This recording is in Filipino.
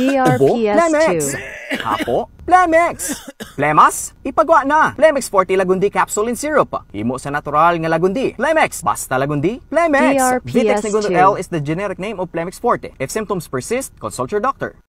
DRPS2. Hapo, Plemex. Plemas, ipagwa na. Plemex Forte Lagundi Capsule and Syrup. Himo sa natural nga lagundi. Plemex, basta lagundi. Plemex. DRPS2. Vitex Segundo L is the generic name of Plemex Forte. If symptoms persist, consult your doctor.